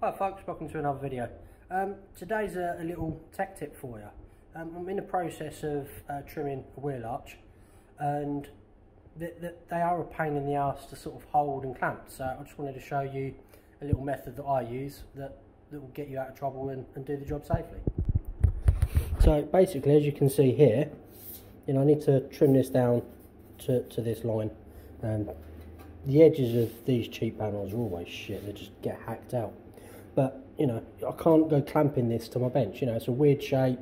Hi folks, welcome to another video. Um, today's a, a, little tech tip for you. Um, I'm in the process of uh, trimming a wheel arch and th th they are a pain in the ass to sort of hold and clamp so I just wanted to show you a little method that I use that, that will get you out of trouble and, and do the job safely. So basically as you can see here, you know I need to trim this down to, to this line. Um, the edges of these cheap panels are always shit, they just get hacked out but you know I can't go clamping this to my bench you know it's a weird shape.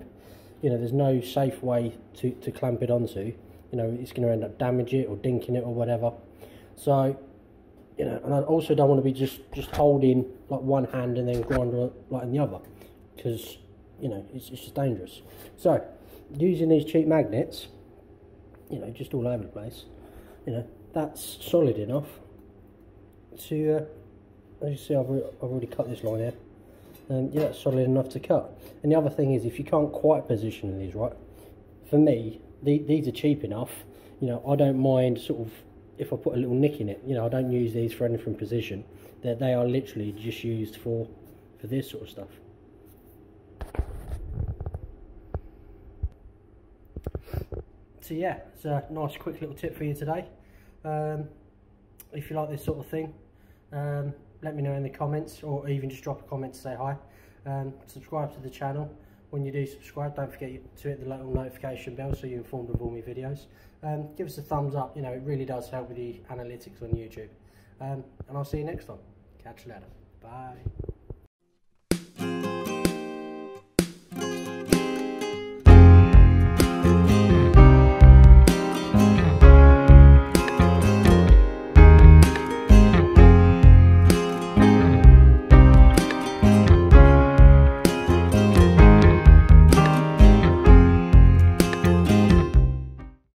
You know there's no safe way to, to clamp it onto. You know it's going to end up damaging it or dinking it or whatever. So you know and I also don't want to be just just holding like one hand and then grinding like in the other because you know it's, it's just dangerous. So using these cheap magnets you know just all over the place you know that's solid enough to uh, as you see I've, I've already cut this line here. And yeah it's solid enough to cut. And the other thing is if you can't quite position these right for me the, these are cheap enough. You know I don't mind sort of if I put a little nick in it. You know I don't use these for anything precision that they, they are literally just used for for this sort of stuff. So yeah it's a nice quick little tip for you today. Um, if you like this sort of thing um, let me know in the comments or even just drop a comment to say hi. Um, subscribe to the channel. When you do subscribe, don't forget to hit the little notification bell so you're informed of all my videos. Um, give us a thumbs up, you know, it really does help with the analytics on YouTube. Um, and I'll see you next time. Catch you later. Bye.